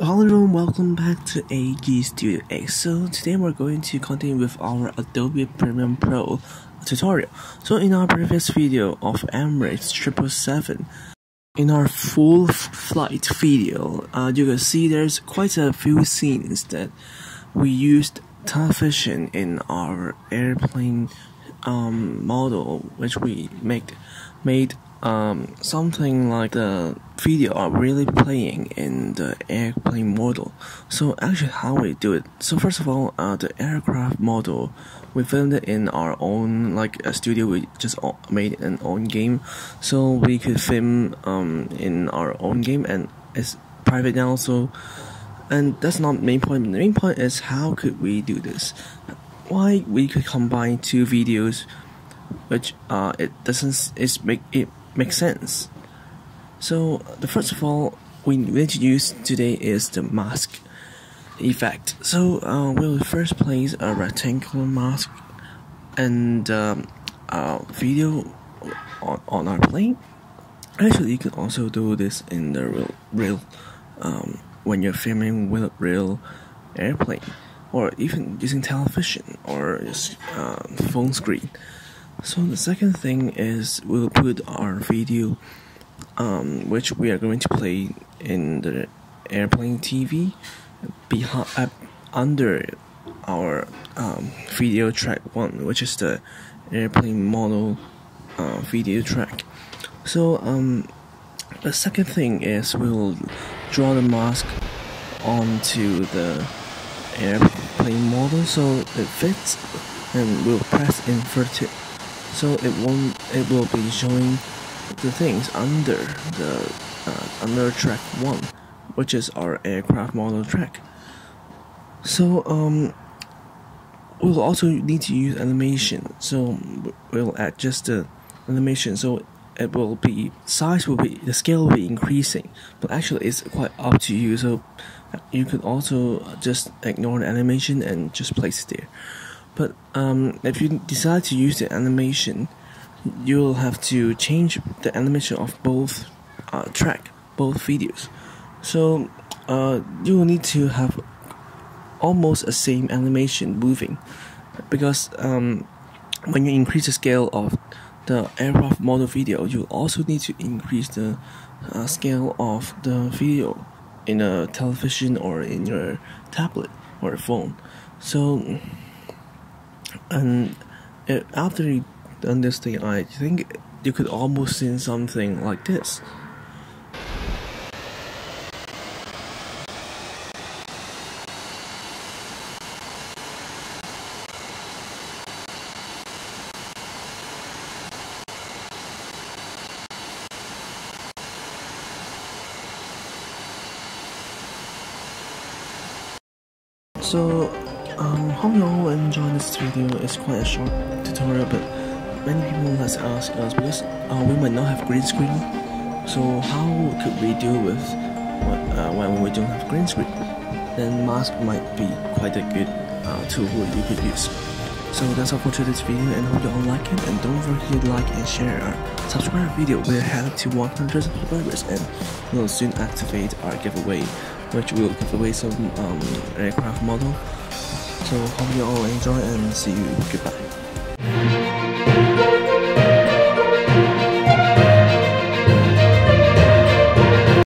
Hello everyone, welcome back to AG Studio X. So today we're going to continue with our Adobe Premiere Pro tutorial. So in our previous video of Emirates 777, in our full flight video, uh, you can see there's quite a few scenes that we used television in our airplane um, model, which we made made um, something like the video are really playing in the airplane model. So actually how we do it. So first of all, uh, the aircraft model, we filmed it in our own like a studio. We just made an own game, so we could film um, in our own game and it's private now. So and that's not main point. The main point is how could we do this? Why we could combine two videos, which uh it doesn't it's make it makes sense. So the first of all we need to use today is the mask effect. So uh, we'll first place a rectangular mask and um, video on, on our plane. Actually, you can also do this in the real, real um, when you're filming with real airplane, or even using television or uh, phone screen. So the second thing is we'll put our video, um, which we are going to play in the airplane TV, behind uh, under our um, video track one, which is the airplane model uh, video track. So um, the second thing is we'll draw the mask onto the airplane model so it fits, and we'll press invert it so it won't it will be showing the things under the uh, under track one which is our aircraft model track. So um we'll also need to use animation. So we'll adjust the animation. So it will be size will be the scale will be increasing but actually it's quite up to you. So you could also just ignore the animation and just place it there. But um, if you decide to use the animation, you'll have to change the animation of both uh, track, both videos. So uh, you will need to have almost the same animation moving, because um, when you increase the scale of the aircraft model video, you also need to increase the uh, scale of the video in a television or in your tablet or phone. So and after you done this thing, I think you could almost see something like this. So um, hope you all enjoy this video. It's quite a short tutorial, but many people has asked us because uh, we might not have green screen. So how could we deal with what, uh, when we don't have green screen? Then mask might be quite a good uh, tool you could use. So that's all for today's video and hope you all like it and don't forget to like and share our subscribe video. We're headed to 100 subscribers and we'll soon activate our giveaway which will give away some um, aircraft model so hope you all enjoy and see you. Goodbye.